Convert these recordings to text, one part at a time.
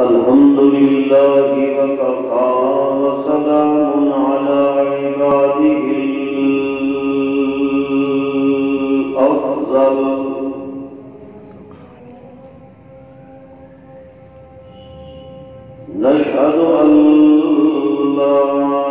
الحمد لله وكفى وسلام على عباده الأفضل. نشهد أن لا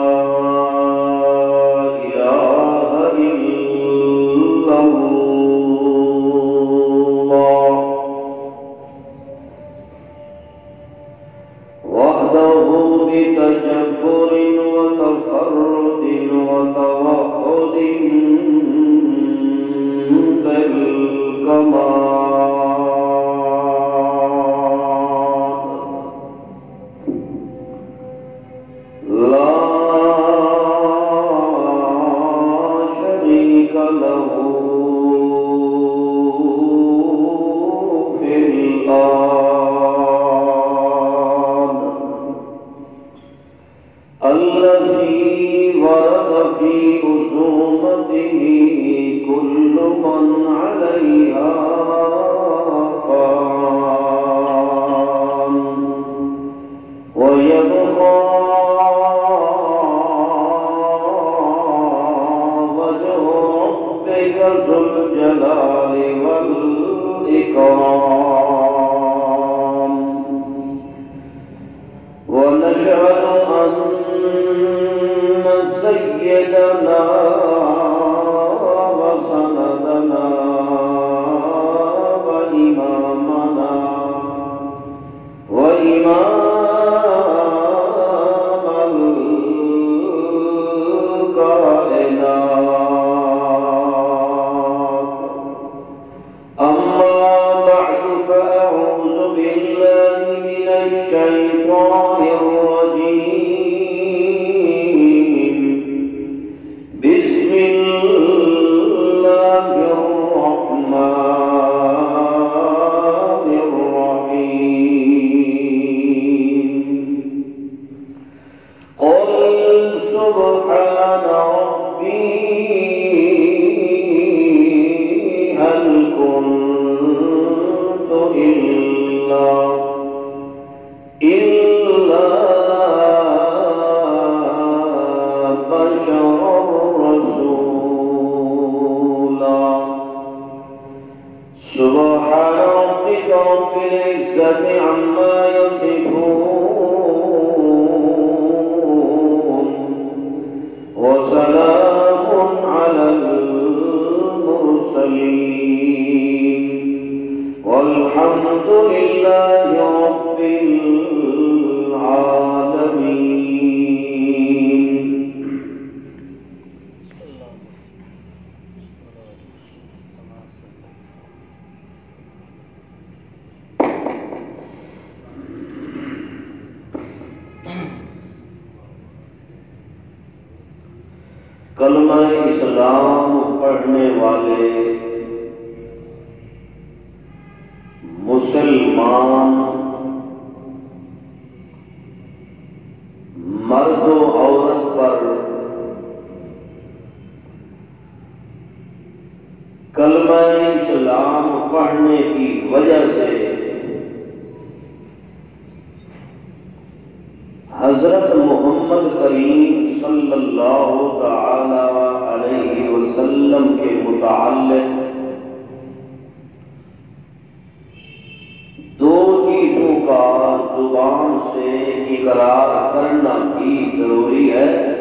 کلمہ اسلام پڑھنے کی وجہ سے حضرت محمد کریم صلی اللہ تعالی علیہ وسلم کے متعلق دو چیزوں کا زبان سے اقرار کرنا بھی ضروری ہے۔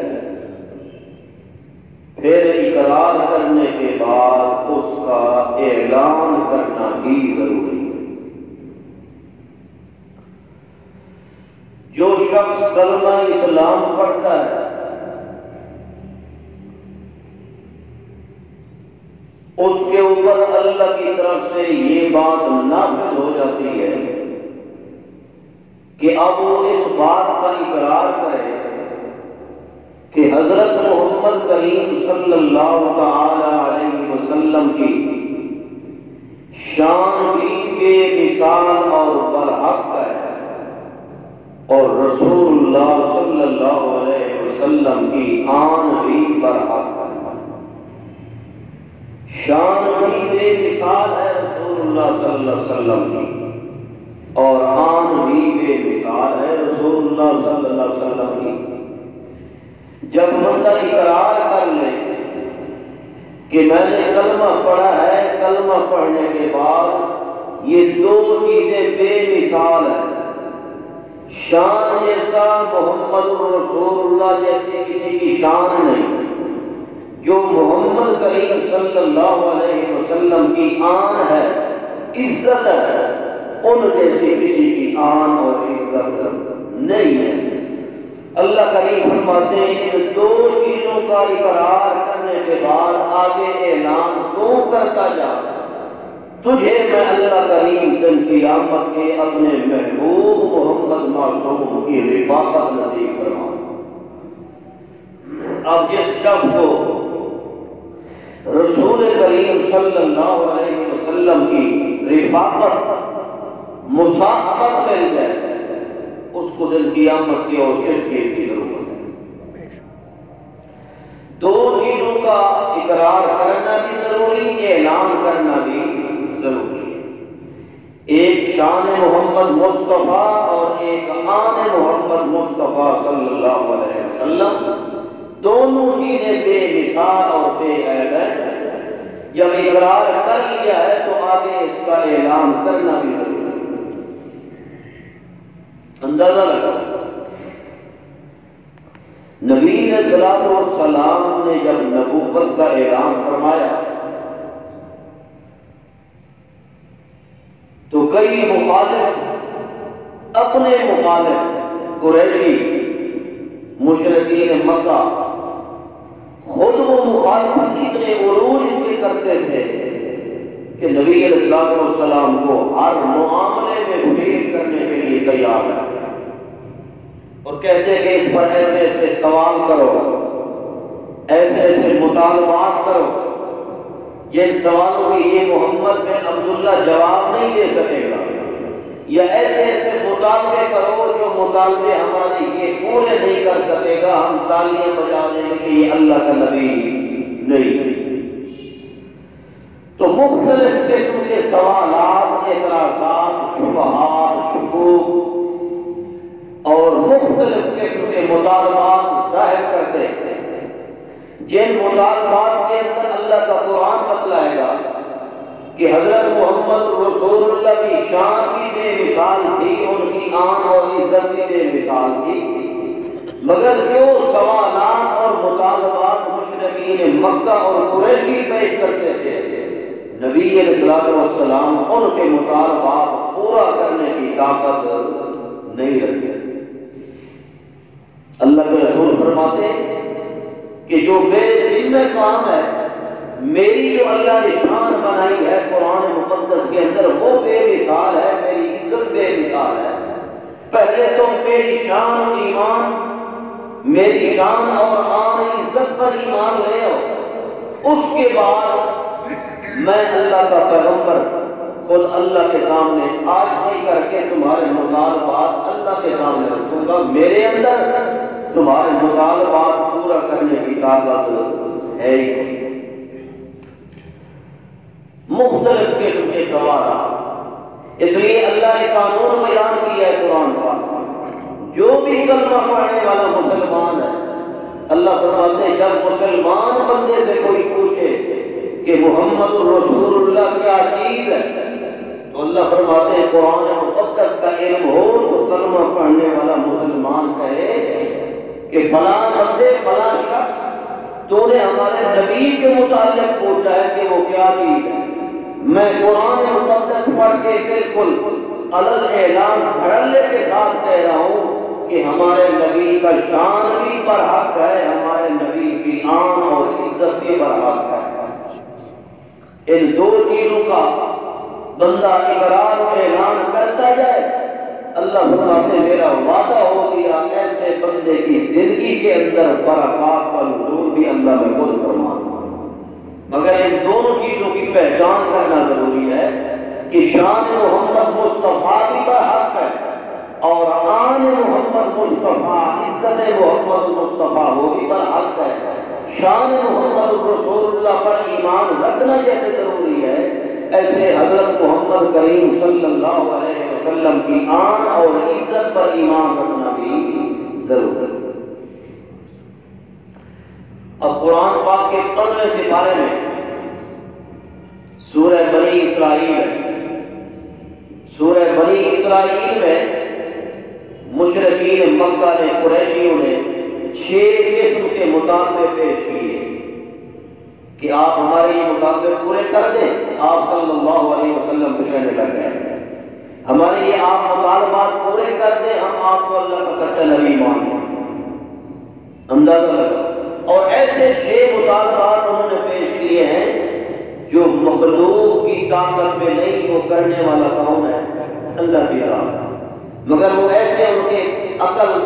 پھر اقرار کرنے کے بعد اس کا اعلان کرنا بھی ضروری ہے۔ جو شخص کلمہ اسلام پڑھتا ہے، اس کے اوپر اللہ کی طرف سے یہ بات نافذ ہو جاتی ہے کہ اب وہ اس بات کا اقرار کرے کہ حضرت محمد کریم صلی اللہ تعالی علیہ وسلم کی شان بھی بے مثال اور برحق ہے اور رسول اللہ صلی اللہ علیہ وسلم کی آن بھی برحق ہے۔ شان بھی بے مثال ہے رسول اللہ صلی اللہ علیہ وسلم کی اور آن بھی بے مثال ہے رسول اللہ صلی اللہ علیہ وسلم کی۔ جب بندہ اقرار کر لے کہ میں نے کلمہ پڑھا ہے، کلمہ پڑھنے کے بعد یہ دو چیزیں بے مثال ہیں۔ شان جیسا محمد رسول اللہ جیسے کسی کی شان نہیں، جو محمد کریم صلی اللہ علیہ وسلم کی آن ہے، عزت ہے، ان جیسے کسی کی آن اور عزت نہیں ہے۔ اللہ کریم فرماتے ہیں ان دو چیزوں کا اقرار کرنے کے بعد آگے اعلان تو کرتا جا تجھے میں اللہ کریم دن کی آمد کے اپنے محبوب محمد معصوم کی رفاقت نصیب فرما اب جس شخص کو رسول کریم صلی اللہ علیہ وسلم کی رفاقت، مساحبت مل جائے اس کو دل کی آمد کی اور کس چیز کی ضرورت ہے؟ دو چیزوں کا اقرار کرنا بھی ضروری، اعلان کرنا بھی ضروری ہے۔ ایک شان محمد مصطفیٰ اور ایک آن محمد مصطفیٰ صلی اللہ علیہ وسلم۔ دونوں چیزیں بے مثال اور بے عیب ہے جب اقرار کر لیا ہے تو آگے اس کا اعلان کرنا بھی ضروری اندازہ لگا۔ نبی صلاح والسلام نے جب نبوت کا اعلان فرمایا، تو کئی مخالف، اپنے مخالف قریشی مشرقین مکہ خود وہ مخالفت اتنے عروج کے کرتے تھے کہ نبی علیہ السلام کو ہر معاملے میں فیل کرنے تیار ہے۔ اور کہتے ہیں کہ اس پر ایسے ایسے سوال کرو۔ ایسے ایسے مطالبات کرو۔ جن سوالوں کے یہ محمد بن عبداللہ جواب نہیں دے سکے گا۔ یا ایسے ایسے مطالبے کرو جو مطالبے ہمارے یہ پورے نہیں کر سکے گا۔ ہم تالیاں بجا دیں گے کہ یہ اللہ کا نبی نہیں۔ تو مختلف قسم کے سوالات اعتراضات، شبہات، شکوک اور مختلف قسم کے مطالبات ظاہر کرتے جن مطالبات کے اندر اللہ کا قرآن بتلائے گا کہ حضرت محمد رسول اللہ کی شان کی بے مثال تھی، ان کی آن اور عزت کی بے مثال تھی۔ مگر جو سوالات اور مطالبات مشرقین مکہ اور قریشی پیش کرتے تھے نبی علیہ السلام ان کے مطالبات پورا کرنے کی طاقت نہیں رکھتے۔ اللہ کے رسول فرماتے کہ جو بے ذمہ کام ہے، میری جو اللہ نے شان بنائی ہے قرآن مقدس کے اندر، وہ بے مثال ہے، میری عزت بے مثال ہے۔ پہلے تو میری شان اور ایمان، میری شان اور آن عزت پر ایمان لے ہو۔ اس کے بعد میں اللہ کا پیغمبر خود اللہ کے سامنے آج سے کر کے تمہارے مطالبات اللہ کے سامنے رکھوں گا، میرے اندر تمہارے مطالبات پورا کرنے کی طاقت ہے ہی۔ مختلف قسم کے سوالات۔ اس لیے اللہ نے قانون بیان کیا ہے قرآن کا جو بھی کلمہ پڑھنے والا مسلمان ہے، اللہ فرماتے ہیں، جب مسلمان بندے سے کوئی پوچھے کہ محمد رسول اللہ کیا چیز ہے؟ تو اللہ فرماتے ہیں قرآن مقدس کا علم ہو تو کلمہ پڑھنے والا مسلمان کہے کہ فلاں بندے، فلاں شخص، تو نے ہمارے نبی کے متعلق پوچھا ہے کہ وہ کیا چیز ہے؟ میں قرآن مقدس پڑھ کے بالکل الگ اعلان دھڑلے کے ساتھ کہہ رہا ہوں کہ ہمارے نبی کا شان بھی برحق ہے، ہمارے نبی کی آن اور عزت بھی برحق ہے۔ ان دو چیزوں کا بندہ اقرار اعلان کرتا جائے۔ اللہ فرماتے میرا وعدہ ہو گیا ایسے بندے کی زندگی کے اندر برکات کا نزول بھی اللہ میں خود فرما مگر ان دونوں چیزوں کی پہچان کرنا ضروری ہے کہ شان محمد مصطفیٰ بھی برحق ہے اور آن محمد مصطفیٰ، عزت محمد مصطفیٰ وہ بھی برحق ہے۔ شان محمد رسول اللہ پر ایمان رکھنا جیسے ضروری ہے، ایسے حضرت محمد کریم صلی اللہ علیہ وسلم کی آن اور عزت پر ایمان رکھنا بھی ضرور ہے۔ اب قرآن پاک کے پندرہ سپارے میں سورہ بنی اسرائیل سورہ بنی اسرائیل میں مشرقین مکہ نے قریشیوں نے چھ قسم کے مطالبے پیش کیے کہ آپ ہمارے یہ مطالبے پورے کر دیں، آپ صلی اللہ علیہ وسلم سے کہنے لگ گئے۔ ہمارے یہ آپ مطالبات پورے کر دیں، ہم آپ کو اللہ کا سچا نبی مانیں اندازہ لگا اور ایسے چھ مطالبات انہوں نے پیش کیے ہیں جو مخلوق کی طاقت میں نہیں، وہ کرنے والا کون ہے؟ اللہ کی راہ۔ مگر وہ ایسے ان کے عقل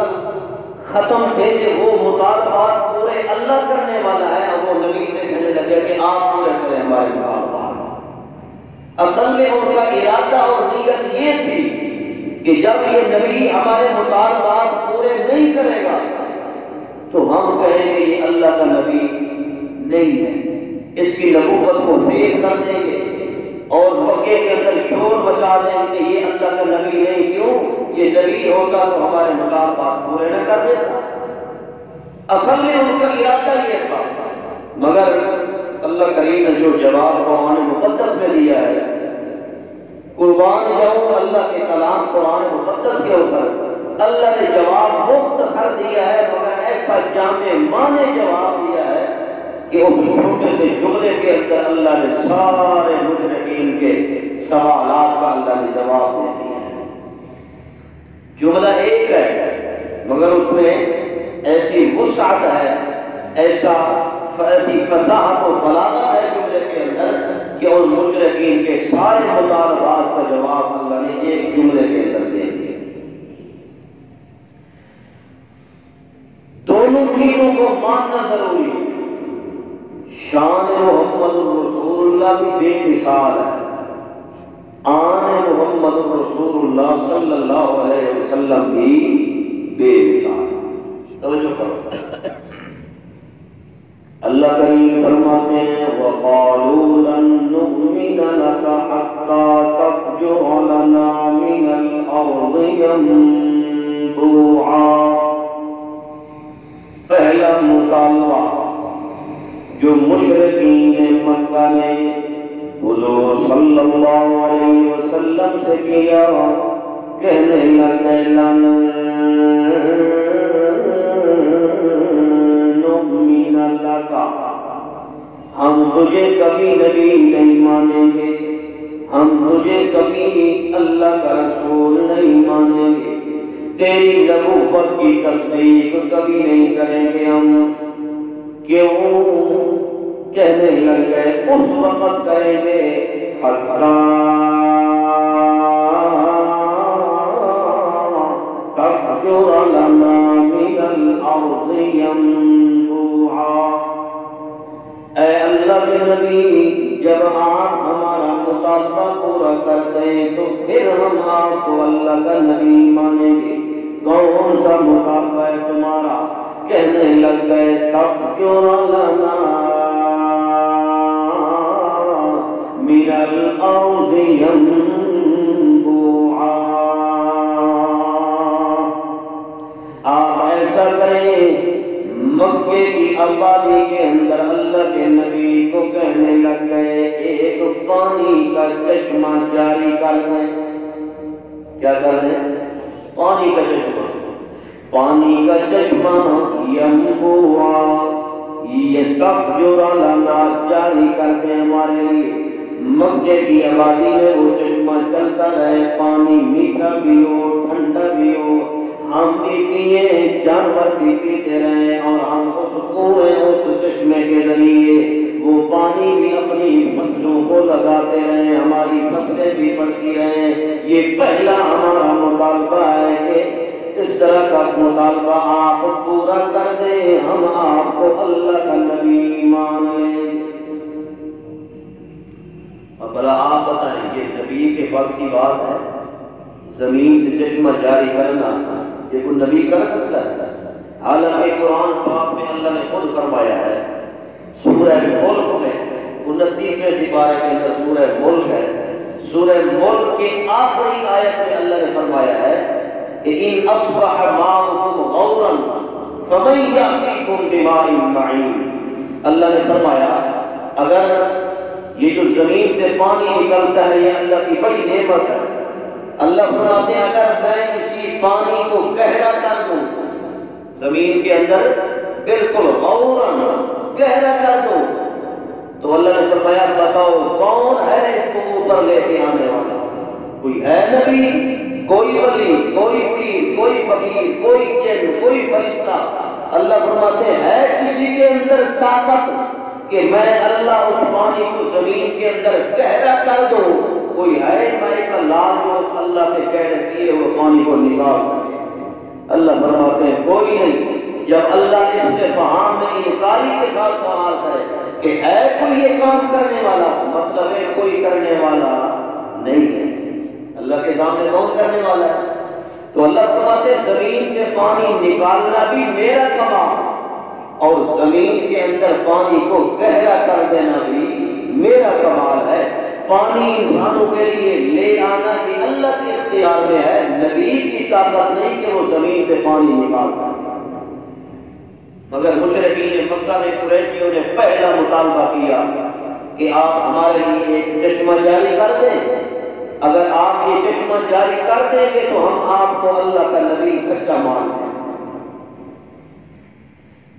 ختم تھے کہ وہ مطالبات پورے اللہ کرنے والا ہے اور وہ نبی سے کہنے لگے کہ آپ پورے کریں ہمارے مطالبات اصل میں ان کا ارادہ اور نیت یہ تھی کہ جب یہ نبی ہمارے مطالبات پورے نہیں کرے گا، تو ہم کہیں گے یہ اللہ کا نبی نہیں ہے۔ اس کی نبوت کو فیل کر دیں گے اور مکے کے اندر شور بچا دیں کہ یہ اللہ کا نبی نہیں، کیوں؟ یہ نبی ہوتا تو ہمارے مطالبات پورے نہ کر دیتا۔ اصل میں ان کا ارادہ یہ تھا۔ مگر اللہ کریم نے جو جواب قرآن مقدس میں دیا ہے، قربان جاؤں اللہ کے کلام قرآن مقدس کے اوپر۔ اللہ نے جواب مختصر دیا ہے، مگر ایسا جامع مانے جواب دیا ہے کہ اس چھوٹے سے جملے کے اندر اللہ نے سارے مشرقین کے سوالات کا اللہ نے جواب دے دیا۔ جملہ ایک ہے، مگر اس میں ایسی وسعت ہے، ایسا ایسی فصاحت و بلاغت ہے جملے کے اندر کہ ان مشرقین کے سارے مطالبات کا جواب اللہ نے ایک جملے کے اندر دے دیا۔ دونوں چیزوں کو ماننا ضروری ہے۔ شان محمد رسول اللہ بھی بے مثال ہے۔ آن محمد رسول اللہ صلی اللہ علیہ وسلم بھی بے مثال توجہ کرو۔ اللہ کریم فرماتے ہیں، وَقَالُوا لَن نُؤْمِنَ لَكَ حَتَّى تَفْجُرَ لَنَا مِنَ الْأَرْضِ يَنبُوعًا۔ پہلا مطالبہ، جو مشرقین مکہ نے حضور صلی اللہ علیہ وسلم سے کیا کہنے لگے، لن نؤمن لکا ہم تجھے کبھی نبی نہیں مانیں گے، ہم تجھے کبھی اللہ کا رسول نہیں مانیں گے۔ تیری نبوت کی تصدیق کبھی نہیں کریں گے ہم۔ کیوں؟ کہنے لگ گئے اس وقت کریں گے تفجر لنا من الارض ينبوعا۔ اے اللہ کے نبی، جب آپ ہمارا مطالبہ پورا کر دیں تو پھر ہم آپ کو اللہ کا نبی مانیں گے۔ کون سا مطالبہ ہے تمہارا؟ کہنے لگ گئے تفجر لنا من الارض ينبوعا آپ ایسا کریں، مکے کی آبادی کے اندر اللہ کے نبی کو کہنے لگ گئے، ایک پانی کا چشمہ جاری کر دیں۔ کیا کر دیں؟ پانی کا چشمہ۔ پانی کا چشمہ ینبوعا یہ تفجر لنا جاری کر دیں ہمارے لیے۔ مکے کی آبادی میں وہ چشمہ چلتا رہے، پانی میٹھا بھی ہو ٹھنڈا بھی ہو ہم بھی پیے، جانور بھی پیتے رہے اور ہم کو سکون اس چشمے کے ذریعے۔ وہ پانی بھی اپنی فصلوں کو لگاتے رہے، ہماری فصلیں بھی بڑھتی رہے یہ پہلا ہمارا مطالبہ ہے کہ اس طرح کا مطالبہ آپ پورا کر دیں، ہم آپ کو اللہ کا نبی مان لیں بلا آپ بتائیں یہ نبی کے پاس کی بات ہے، زمین سے چشمہ جاری کرنا، یہ کوئی نبی کر سکتا ہے؟ حالانکہ قرآن پاک میں اللہ نے خود فرمایا ہے، سورہ ملک میں انتیسویں سپارے کے اندر سورہ ملک ہے۔ سورہ ملک کے آخری آیت میں اللہ نے فرمایا ہے کہ ان اصبح ماؤکم غورا فمن یأتیکم بماء معین۔ اللہ نے فرمایا، اگر یہ جو زمین سے پانی نکلتا ہے، یہ اللہ کی بڑی نعمت ہے۔ اللہ فرماتے ہیں، اگر میں اسی پانی کو گہرا کر دوں، زمین کے اندر بالکل غورا گہرا کر دوں، تو اللہ نے فرمایا، بتاؤ کون ہے اس کو اوپر لے کے آنے والا؟ کوئی ہے نبی، کوئی ولی، کوئی پیر، کوئی فقیر، کوئی جن، کوئی فرشتہ؟ اللہ فرماتے ہیں کسی کے اندر طاقت کہ میں اللہ اس پانی کو زمین کے اندر گہرا کر دوں، کوئی ہے میں کا لال جو اس اللہ کے گہرے کیے وہ پانی کو نکال سکے؟ اللہ فرماتے ہیں، کوئی نہیں۔ جب اللہ اس کے فہام میں انکاری کے ساتھ سوال کرے کہ ہے کوئی یہ کام کرنے والا؟ مطلب ہے کوئی کرنے والا نہیں ہے۔ اللہ کے سامنے کون کرنے والا ہے؟ تو اللہ فرماتے ہیں، زمین سے پانی نکالنا بھی میرا کمال اور زمین کے اندر پانی کو گہرا کر دینا بھی میرا کمال ہے۔ پانی انسانوں کے لیے لے آنا یہ اللہ کے اختیار میں ہے۔ نبی کی طاقت نہیں کہ وہ زمین سے پانی نکال سکتا مگر مشرقین مکہ نے قریشیوں نے پہلا مطالبہ کیا کہ آپ ہمارے لیے ایک چشمہ جاری کر دیں۔ اگر آپ یہ چشمہ جاری کر دیں گے تو ہم آپ کو اللہ کا نبی سچا مان لیں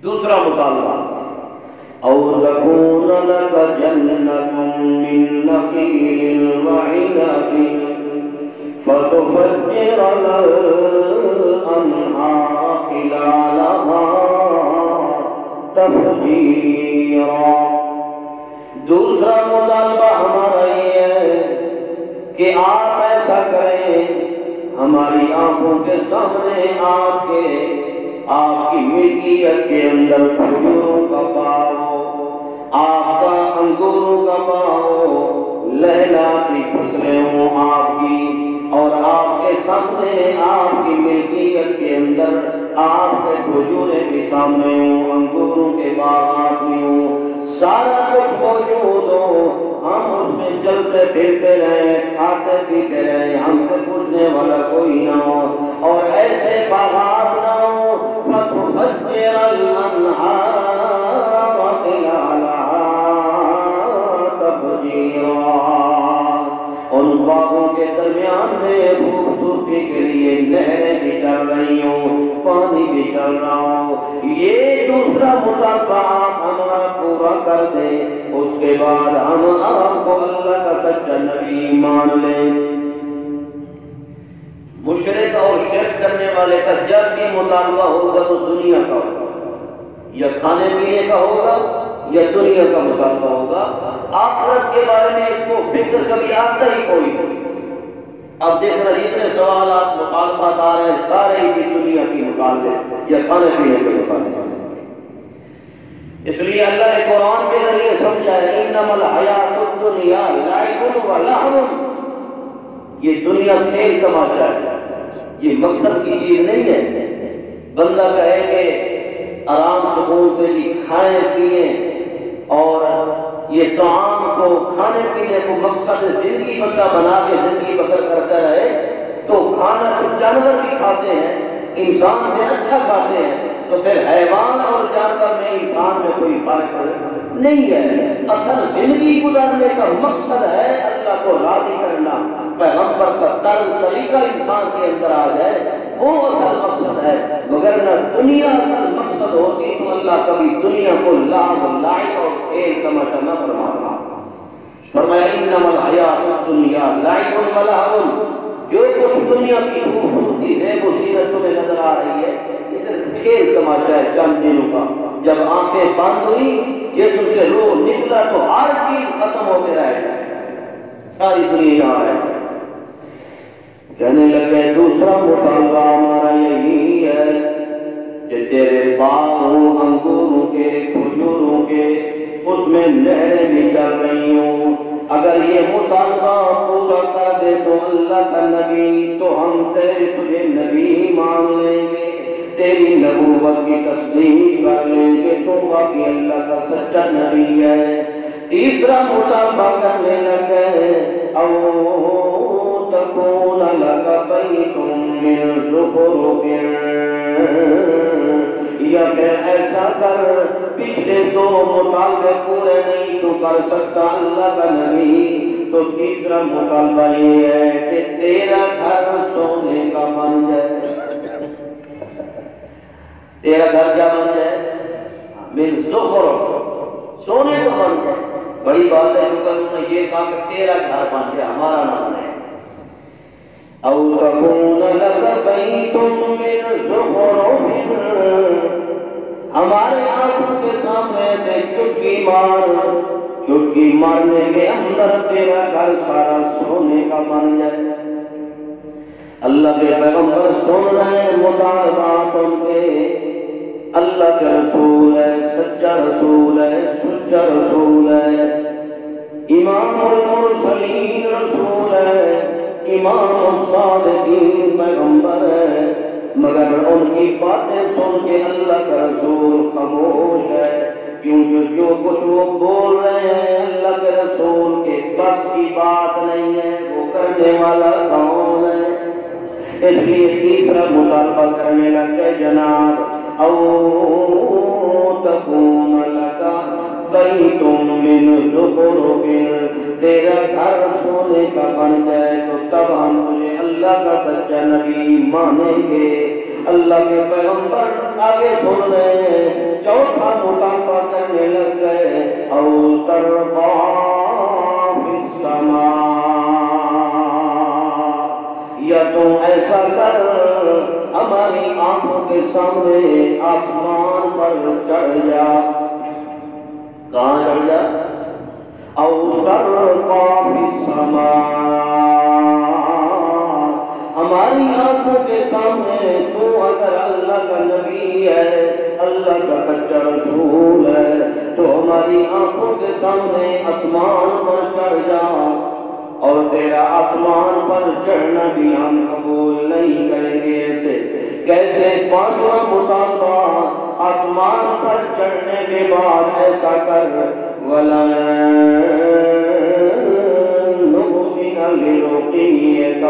دوسرا مطالبہ، او تكون لك جنة من نخيل وعنب فتفجر الأنهار خلالها تفجيرا دوسرا مطالبہ ہمارا یہ ہے کہ آپ ایسا کریں، ہماری آنکھوں کے سامنے آپ کے آپ کی ملکیت کے اندر کھجوروں کا باغ آپ کا انگوروں کا باغ لہلاتی فصلیں ہوں آپ کی اور آپ کے سامنے، آپ کی ملکیت کے اندر آپ کے کھجورے بھی سامنے ہوں، انگوروں کے باغات بھی ہوں۔ سارا کچھ موجود ہو، ہم اس میں چلتے پھرتے رہے کھاتے پیتے رہے ہم سے پوچھنے والا کوئی نہ ہو۔ اور ایسے باغات نہ ہو فتفجر الانہار خلالها تفجیرا ان باغوں کے درمیان میں خوبصورتی کے لیے نہریں بھی چل رہی ہوں، پانی بھی چل رہا ہو یہ دوسرا مطالبہ آپ ہمارا پورا کر دیں۔ اس کے بعد ہم آپ کو اللہ کا سچا نبی مان لیں۔ مشرق اور شرک کرنے والے کا جب بھی مطالبہ ہوگا تو دنیا کا ہوگا۔ یا کھانے پینے کا ہوگا یا دنیا کا مطالبہ ہوگا۔ آخرت کے بارے میں اس کو فکر کبھی آتا ہی کوئی نہیں۔ اب دیکھ رہے جتنے سوالات مطالبات آ رہے ہیں، سارے اسی دنیا کی مطالبے یا کھانے پینے کے مطالبے۔ اس لیے اللہ نے قرآن کے ذریعے سمجھا ہے انما الحیات الدنیا لعب و لہو۔ یہ دنیا کھیل تماشا ہے۔ یہ مقصد کی چیز نہیں ہے۔ بندہ کہے کہ آرام سکون سے بھی کھائیں پیئیں اور یہ طعام کو کھانے پینے کو مقصد زندگی بندہ بنا کے زندگی بسر کرتا رہے تو کھانا تو جانور بھی کھاتے ہیں، انسان سے اچھا کھاتے ہیں۔ تو پھر حیوان اور جانور میں انسان میں کوئی فرق نہیں ہے۔ اصل زندگی گزارنے کا مقصد ہے اللہ کو راضی کرنا۔ پیغمبر کا تر طریقہ انسان کے اندر آ جائے، وہ اصل مقصد ہے۔ مگر نہ دنیا اصل مقصد ہوتی، تو اللہ کبھی دنیا کو لعب لائق اور کھیل تماشا نہ فرماتا۔ فرمایا انما الحیات الدنیا لعب و جو کچھ دنیا کی خوبصورتی ہے، وہ زینت تمہیں نظر آ رہی ہے۔ یہ صرف کھیل تماشا ہے، چند دنوں کا۔ جب آنکھیں بند ہوئی جسم سے روح نکلا، تو ہر چیز ختم ہو کے رہ گئی ساری دنیا یہاں رہ گئی۔ کہنے لگے دوسرا مطالبہ ہمارا یہی ہے کہ تیرے باغوں انگوروں کے، کھجوروں کے، اس میں نہریں بھی چل رہی ہوں۔ اگر یہ مطالبہ پورا کر دے تو اللہ کا نبی، تو ہم تیرے تجھے نبی ہی مان لیں گے۔ تیری نبوت کی تصدیق کر لیں گے تو باقی اللہ کا سچا نبی ہے۔ تیسرا مطالبہ کرنے لگے أو تكون لك بيت من زخرف. یا پھر ایسا کر، پچھلے دو مطالبے پورے نہیں تو کر سکتا اللہ کا نبی. تو تیسرا مطالبہ یہ ہے کہ تیرا گھر سونے کا بن جائے. تیرا گھر کیا بن جائے؟ من زخرف. سونے کو بن جائے. بڑی بات ہے کیونکہ نے یہ کہا کہ تیرا گھر بن جائے، ہمارا نام ہے. او تکون لک بیت من زخرف. ہمارے آنکھوں کے سامنے سے چٹکی مار، چٹکی مارنے کے اندر تیرا گھر سارا سونے کا بن جائے۔ اللہ کے پیغمبر سن رہے ہیں مطالبات ان کے۔ اللہ کے رسول ہے، سچا رسول ہے، سچا رسول ہے۔ امام المرسلین رسول ہے۔ امام الصادقین پیغمبر ہے، مگر ان کی باتیں سن کے اللہ کا رسول خاموش ہے۔ کیونکہ جو کچھ وہ بول رہے ہیں اللہ کے رسول کے بس کی بات نہیں ہے، وہ کرنے والا کون ہے؟ اس لیے تیسرا مطالبہ کرنے لگے، جناب او تکون لگا بیت من زخرف تیرا گھر سونے کا بن جائے تو تب ہم تجھے اللہ کا سچا نبی مانیں گے۔ اللہ کے پیغمبر آگے سن رہے ہیں، چوتھا مطالبہ کرنے لگ گئے او ترقا فی السماء یا تو ایسا کر، ہماری آنکھوں کے سامنے آسمان پر چڑھ جا۔ کہاں چڑھ جا؟ او ترقا فی السماء. ہماری آنکھوں کے سامنے تو اگر اللہ کا نبی ہے، اللہ کا سچا رسول ہے، تو ہماری آنکھوں کے سامنے آسمان پر چڑھ جا۔ اور تیرا آسمان پر چڑھنا بھی ہم قبول نہیں کریں گے۔ ایسے کیسے پانچواں مطالبہ، آسمان پر چڑھنے کے بعد ایسا کر ولا نؤمن لرقیک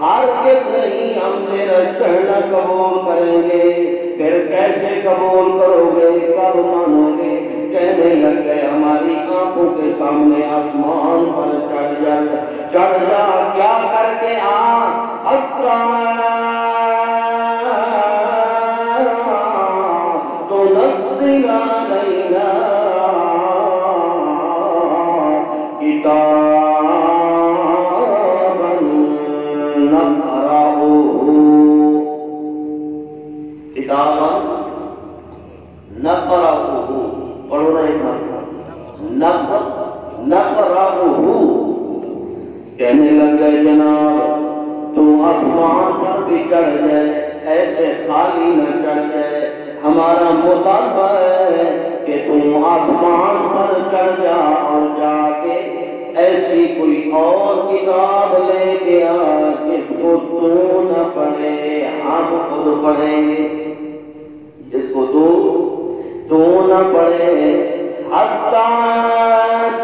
ہر نہیں ہم تیرا چڑھنا قبول کریں گے۔ پھر کیسے قبول کرو گے؟ کب مانو گے؟ کہنے لگ گئے ہماری آنکھوں کے سامنے آسمان پر چڑھ جا۔ چڑھ جا، کیا کر کے آ؟ تو نقرأه. پڑھو رہے نقر نقرأه. کہنے لگ گئے جناب تم آسمان پر بھی چڑھ جائے، ایسے خالی نہ چڑھ جائے۔ ہمارا مطالبہ ہے کہ تم آسمان پر چڑھ جا اور جا کے ایسی کوئی اور کتاب لے کے آ، جس کو تو نہ پڑھے، ہم خود پڑھیں گے۔ جس کو تو تو نہ پڑھے حتی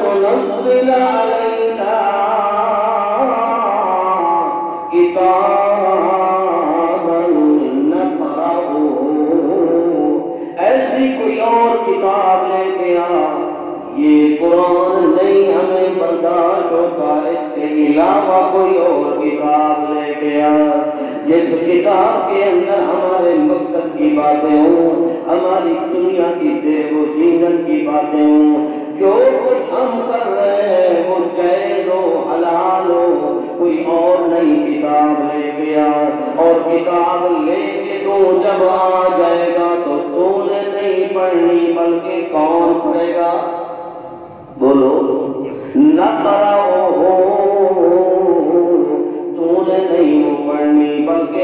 تنزل علینا کتابا نقرأه ایسی کوئی اور کتاب لے کے آ۔ یہ قرآن نہیں ہمیں برداشت ہوتا، اس کے علاوہ کوئی اور کتاب لے کے آ۔ جس کتاب کے اندر ہمارے مقصد کی باتیں ہوں ہماری دنیا کی زیب و زینت کی باتیں ہوں جو کچھ ہم کر رہے ہیں، وہ جائز ہو حلال ہو کوئی اور نئی کتاب لے گیا اور کتاب لے کے تو جب آ جائے گا تو تو نے نہیں پڑھنی، بلکہ کون پڑھے گا؟ بولو، نہ کراؤ ہو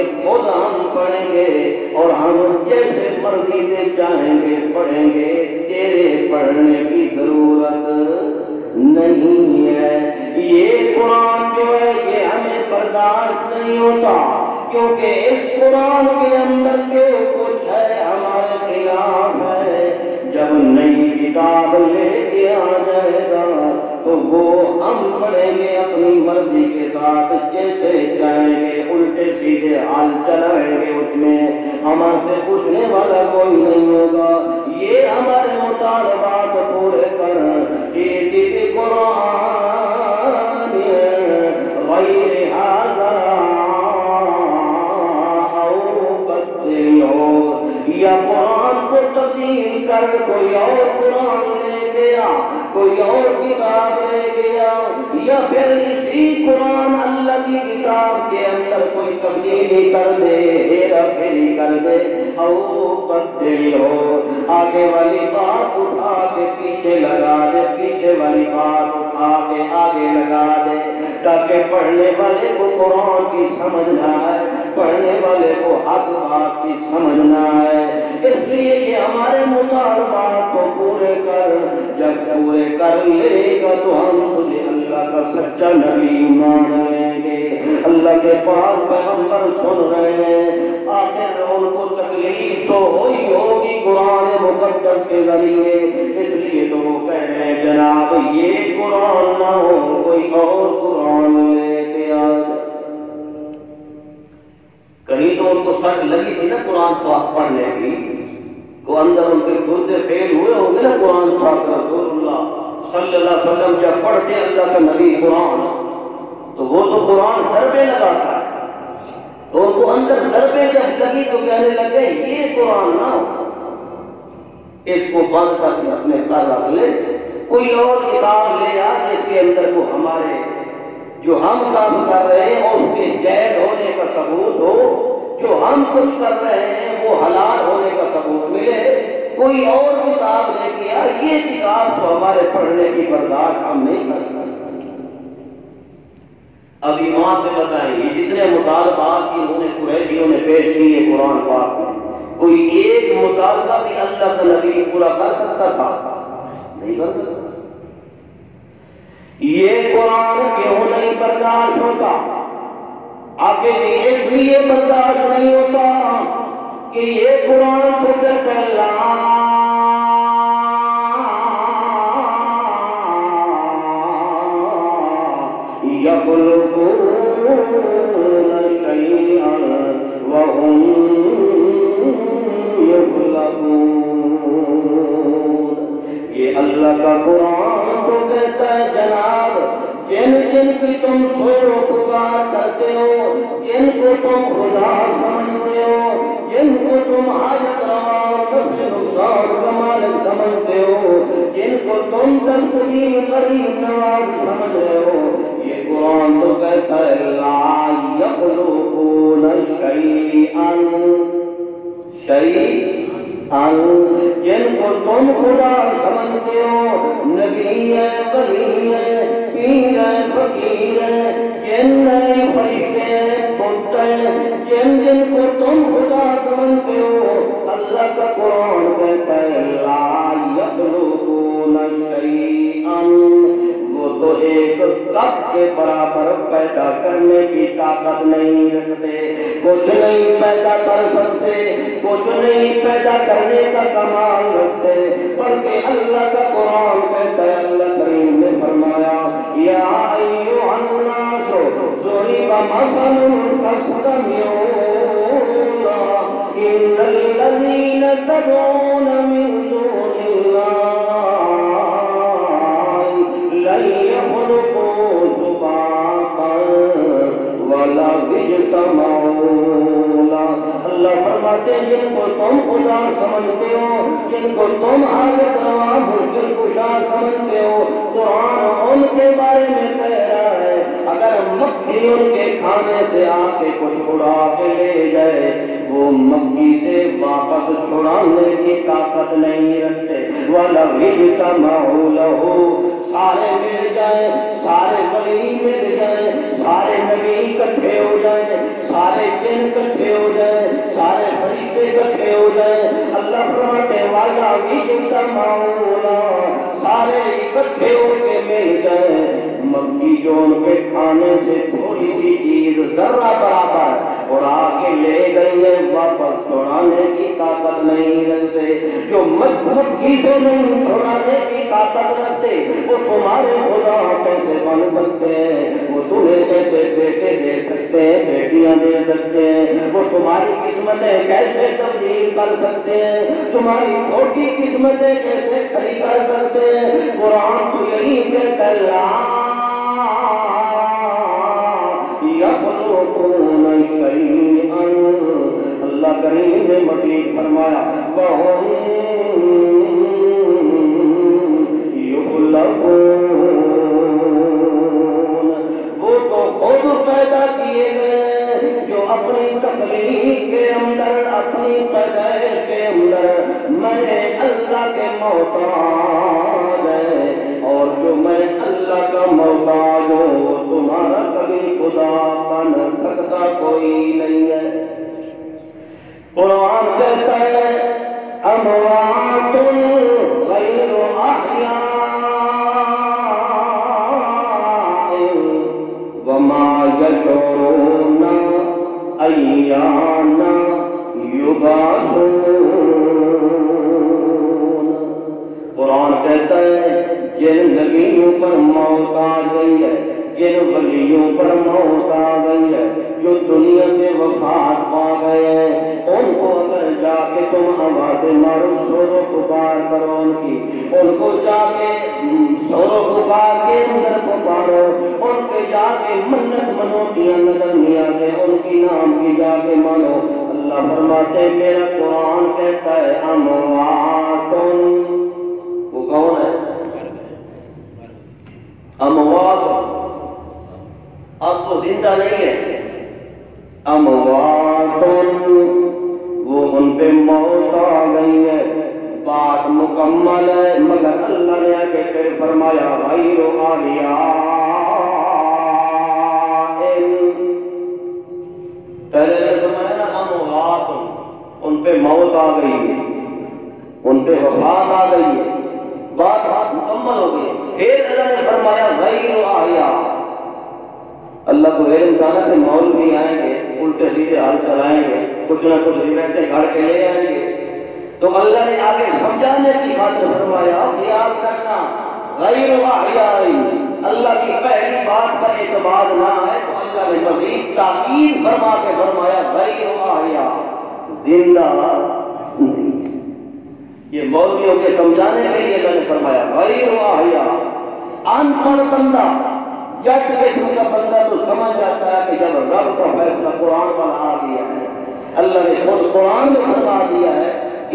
بلکہ خود ہم پڑھیں گے اور ہم جیسے مرضی سے چاہیں گے، پڑھیں گے۔ تیرے پڑھنے کی ضرورت نہیں ہے۔ یہ قرآن جو ہے، یہ ہمیں برداشت نہیں ہوتا، کیونکہ اس قرآن کے اندر جو کچھ ہے، ہمارے خلاف ہے۔ جب نئی کتاب لے کے آ جائے گا تو وہ ہم پڑھیں گے اپنی مرضی کے ساتھ، جیسے چاہیں گے، الٹے سیدھے حال چلائیں گے اس میں۔ ہمارے سے پوچھنے والا کوئی نہیں ہوگا۔ یہ ہمارے مطالبات پورے کر قرآن غیر یا قرآن کو تبدیل کر، کوئی اور قرآن کوئی اور کتاب لے گیا یا پھر اسی قرآن اللہ کی کتاب کے اندر کوئی تبدیلی کر دے ہیرا پھیری کر دے او بدل ہو، آگے والی بات اٹھا کے پیچھے لگا دے، پیچھے والی بات آگے آگے لگا دے، تاکہ پڑھنے والے کو قرآن کی سمجھ نہ آئے، پڑھنے والے کو حق بات کی سمجھ نہ آئے۔ اس لیے یہ ہمارے مطالبات کو پورے کر، جب پورے کر لے گا تو ہم تجھے اللہ کا سچا نبی مان لیں گے اللہ کے پاس پیغمبر سن رہے ہیں۔ آخر ان کو تکلیف تو ہوئی ہوگی قرآن مقدس کے ذریعے۔ اس لیے تو وہ کہہ رہے ہیں، جناب، یہ قرآن نہ ہو، کوئی اور قرآن لے کے آ کہیں تو ان کو سٹ لگی تھی نا قرآن پاک پڑھنے کی؟ کو اندر ان کے گردے فیل ہوئے ہوں گے نا قرآن پاک رسول اللہ؟ صلی اللہ علیہ وسلم جب پڑھتے اللہ کا نبی قرآن، تو وہ تو قرآن سر پہ لگاتا ہے۔ تو ان کو اندر سر پہ جب لگی تو کہنے لگے، یہ قرآن نہ ہو۔ اس کو بند کر کے اپنے گھر رکھ لے۔ کوئی اور کتاب لے آ، جس کے اندر کو ہمارے جو ہم کام کر رہے ہیں، اور اس کے جید ہونے کا ثبوت ہو۔ جو ہم کچھ کر رہے ہیں، وہ حلال ہونے کا ثبوت ملے۔ کوئی اور کتاب لے کے آ یہ کتاب تو ہمارے پڑھنے کی برداشت ہم نہیں کر سکتے۔ ابھی ماں سے بتائیں یہ جتنے مطالبات انہوں نے قریشیوں نے پیش کیے قرآن پاک میں، کوئی ایک مطالبہ بھی اللہ کا نبی پورا کر سکتا تھا؟ نہیں کر سکتا۔ یہ قرآن کیوں نہیں برداشت ہوتا۔ آگے بھی اس لیے برداشت نہیں ہوتا۔ کہ یہ قرآن تو کہتا يخلقون شيئا وهم يخلقون یہ اللہ کا قرآن تو کہتا ہے جناب۔ جن جن کی تم سوچو پکار کرتے ہو، جن کو تم خدا سمجھتے ہو جن کو تم حاجت روا کبھی سمجھتے ہو جن کو تم دستگیر غریب نواز سمجھ رہے ہو۔ یہ قرآن تو کہتا ہے، لا یخلقون شیئا۔ شیئا۔ جن کو تم خدا سمجھتے ہو، نبی ہے، ولی ہے، پیر ہے، فقیر ہے، جن ہے، فرشتے ہیں بت ہے جن جن کو تم خدا سمجھتے ہو اللہ کا قرآن کہتا ہے لا یخلقون شیئا وہ تو ایک کپ کے برابر پیدا کرنے کی طاقت نہیں رکھتے کچھ نہیں پیدا کر سکتے کچھ نہیں پیدا کرنے کا کمال رکھتے بلکہ اللہ کا قرآن کہتا ہے اللہ کریم نے فرمایا یا ایوہ الناس ضرب مثل فاستمعوا ان الذين تدعون من دون الله لن يخلقوا ذبابا ولا اجتمعوا اللہ فرماتے ہیں، جن کو تم خدا سمجھتے ہو، جن کو تم حاجت روا مشکل کشا سمجھتے ہو، قرآن ان کے بارے میں مکھی کے کھانے سے آ کے کچھ اڑا کے لے جائے وہ مکھی سے واپس چھڑانے کی طاقت نہیں رکھتے۔ والا کا ماحول ہو سارے مل جائیں، سارے ولی مل جائیں، سارے نبی اکٹھے ہو جائیں، سارے جن اکٹھے ہو جائیں، سارے فرشتے اکٹھے ہو جائیں۔ اللہ فرماتے والا کا ماحول سارے اکٹھے ہو کے مل جائیں۔ جو ان کے کھانے سے تھوڑی سی چیز ذرہ برابر اڑا کے لے گئی ہے واپس چھوڑانے کی طاقت نہیں رکھتے۔ جو مکھی سے نہیں چھڑانے کی طاقت رکھتے، وہ تمہارے خدا کیسے بن سکتے ہیں؟ وہ تمہیں کیسے بیٹے دے سکتے ہیں، بیٹیاں دے سکتے ہیں؟ وہ تمہاری قسمتیں کیسے تبدیل کر سکتے ہیں؟ تمہاری چھوٹی قسمتیں کیسے کھڑی کر سکتے ہیں؟ قرآن تو یہی کہتا ہے يخلقون شيئا، اللہ کریم نے مزید فرمایا، وهم يخلقون وہ تو خود پیدا کیے گئے جو اپنی تخلیق کے اندر، اپنی پیدائش کے اندر، میں اللہ کے محتاج اب تو زندہ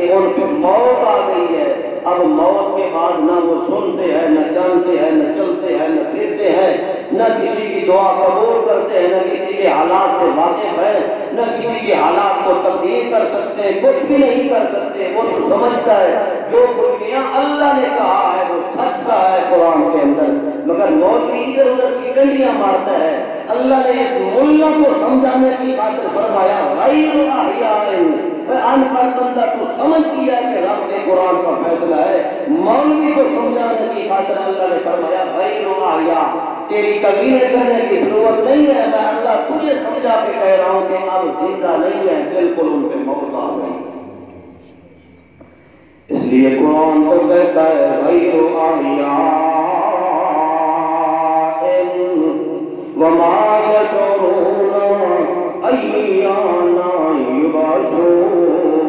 کہ ان پہ موت آ گئی ہے۔ اب موت کے بعد نہ وہ سنتے ہیں، نہ جانتے ہیں، نہ چلتے ہیں، نہ پھرتے ہیں۔ نہ کسی کی دعا قبول کرتے ہیں، نہ کسی کے حالات سے واقف ہے نہ کسی کے حالات کو تبدیل کر سکتے ہیں، کچھ بھی نہیں کر سکتے۔ وہ تو سمجھتا ہے، جو کچھ بھی اللہ نے کہا ہے، وہ سچ کا ہے قرآن کے اندر۔ مگر مولوی ادھر ادھر کی ڈنڈیاں مارتا ہے۔ اللہ نے اس ملا کو سمجھانے کی خاطر فرمایا، غیر احیاء ان پڑھ بندہ تو سمجھ گیا کہ رب کے قرآن کا فیصلہ ہے۔ مولوی کو سمجھانے کی خاطر اللہ نے فرمایا غیر احیاء تیری کبیر کرنے کی ضرورت نہیں ہے، میں اللہ تجھے سمجھا کے کہہ رہا ہوں کہ اب زندہ نہیں ہے، بالکل ان پہ موت آ گئی۔ اس لیے قرآن تو کہتا ہے، بھائی غیر احیاء وما يشعرون أيان يبعثون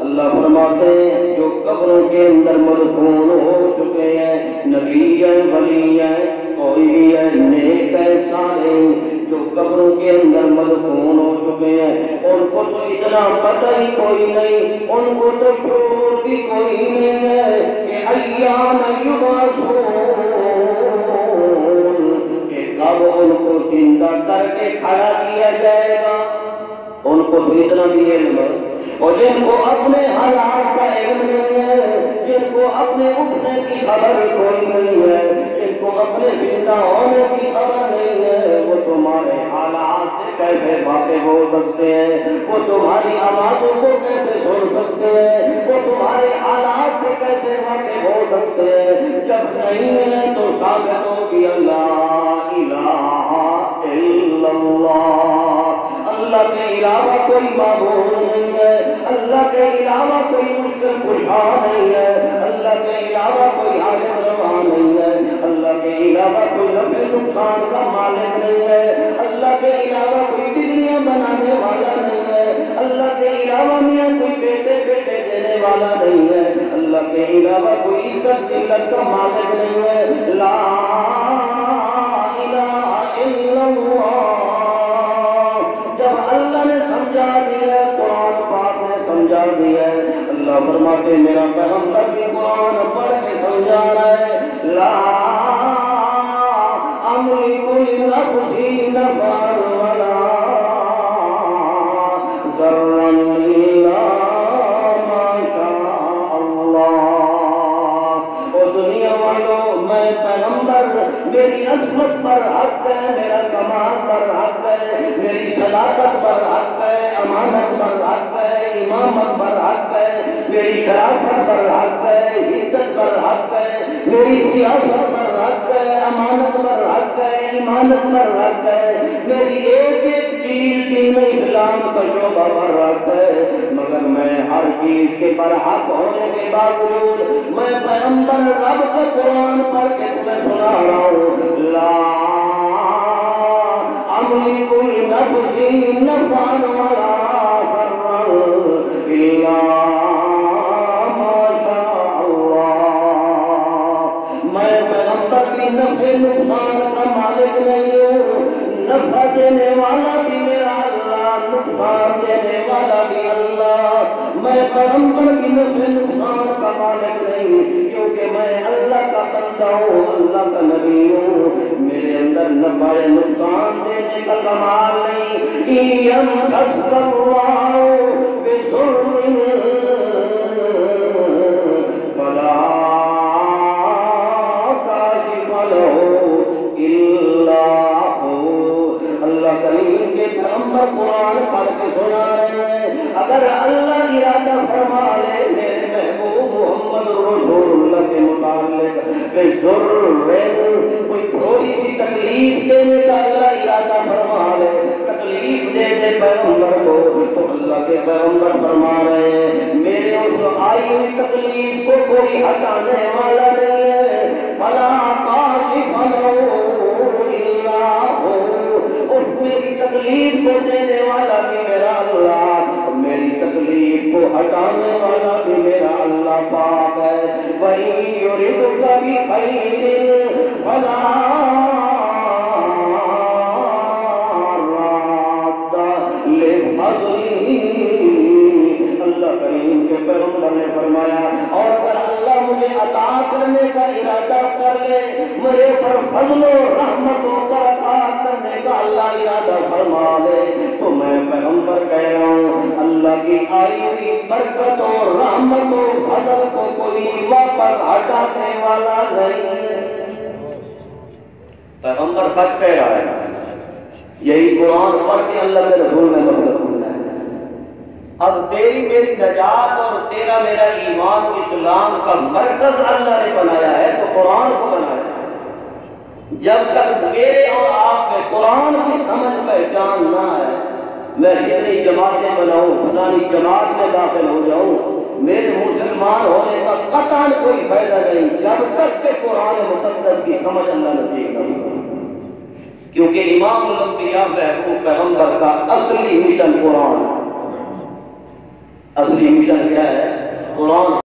اللہ فرماتے ہیں، جو قبروں کے اندر مدفون ہو چکے ہیں، نبی ہے ولی ہے کوئی بھی ہے نیک ہے سارے جو قبروں کے اندر مدفون ہو چکے ہیں، ان کو تو اتنا پتہ ہی کوئی نہیں، ان کو تو شعور بھی کوئی نہیں ہے کہ ایان یبعثون، کہ کب ان کو زندہ کر کے کھڑا کیا جائے گا۔ ان کو تو اتنا بھی علم ہے۔ اور جن کو اپنے حالات کا علم نہیں ہے، جن کو اپنے اٹھنے کی خبر کوئی نہیں ہے، جن کو اپنے زندہ ہونے کی خبر نہیں ہے، وہ تمہارے حالات سے کیسے واقع ہو سکتے ہیں؟ وہ تمہاری آوازوں کو کیسے سن سکتے ہیں؟ وہ تمہارے حالات سے کیسے واقع ہو سکتے ہیں؟ جب نہیں ہے تو ثابت ہوگی اللہ الہ الا اللہ۔ اللہ کے علاوہ کوئی معبود نہیں ہے۔ اللہ کے علاوہ کوئی مشکل کشا نہیں ہے۔ اللہ کے علاوہ کوئی عالم روا نہیں ہے۔ اللہ کے علاوہ کوئی نفع نقصان کا مالک نہیں ہے۔ اللہ کے علاوہ کوئی بجلیاں بنانے والا نہیں ہے۔ اللہ کے علاوہ میاں کوئی بیٹے بیٹے دینے والا نہیں ہے۔ اللہ کے علاوہ کوئی عزت ذلت کا مالک نہیں ہے۔ لا اللہ فرماتے میرا پیغمبر بھی قرآن پڑھ کے سمجھا رہا ہے۔ لا املک لنفسی نفعا ولا ضرا الا ما شاء اللہ۔ او دنیا والوں میں پیغمبر، میری عصمت پر حق ہے، میرا کمال پر حق ہے، میری صداقت پر حق ہے، امانت پر حق ہے، امامت پر حق ہے میری شرافت پر حق ہے، عزت پر حق ہے، میری سیاست پر حق ہے، امانت پر حق ہے، ایمانت پر حق ہے، میری ایک ایک چیز دین اسلام کا شعبہ پر حق ہے، مگر میں ہر چیز کے پر حق ہونے کے باوجود میں پیغمبر رب کا قرآن پڑھ کے تمہیں سنا رہا ہوں، لا املک لنفسی نفعا ولا ضرا الا پیغمبر بھی نفع نقصان کا مالک نہیں، کیونکہ میں اللہ کا بندہ ہوں، اللہ کا نبی ہوں۔ میرے اندر نفع نقصان دینے کا کمال نہیں۔ ایم حسب اللہ بسر فلا کاشف له الا هو۔ اللہ کریم کے پیغمبر قرآن پڑھ کے سنا رہے اگر اللہ ارادہ فرما لے میرے محبوب محمد رسول اللہ کے متعلق کہ ضرر کوئی تھوڑی سی تکلیف دینے کا اللہ ارادہ فرما لے تکلیف دے دے پیغمبر کو، تو اللہ کے پیغمبر فرما رہے ہیں، میرے اس آئی ہوئی تکلیف کو کوئی ہٹانے والا نہیں ہے۔ فلا کاشف له الا هو اس میری تکلیف کو دینے والا بھی میرا اللہ تکلیف کو ہٹانے والا بھی میرا اللہ پاک ہے۔ وہی یرید کبھی خیر فلا اللہ کریم کے پیغمبر نے فرمایا، اور اگر اللہ مجھے عطا کرنے کا ارادہ کر لے میرے پر فضل و رحمت و برکات کرنے کا اللہ ارادہ فرما لے، تو میں پیغمبر کہہ رہا ہوں اللہ کی آئی ہوئی برکت اور رحمت و فضل کو کوئی واپس ہٹانے والا نہیں ہے۔ پیغمبر سچ کہہ رہا ہے۔ یہی قرآن پڑھ کے اللہ کے رسول نے مسئلہ سننا ہے۔ اب تیری میری نجات اور تیرا میرا ایمان و اسلام کا مرکز اللہ نے بنایا ہے، تو قرآن کو بنایا ہے۔ جب تک میرے اور آپ میں قرآن کی سمجھ پہچان نہ ہے میں کتنی جماعتیں بناؤں فلانی جماعت میں داخل ہو جاؤں، میرے مسلمان ہونے کا قطعا کوئی فائدہ نہیں، جب تک کہ قرآن مقدس کی سمجھ اللہ نصیب نہیں کیونکہ امام الانبیاء محبوب پیغمبر کا اصلی مشن قرآن ہے۔ اصلی مشن کیا ہے؟ قرآن۔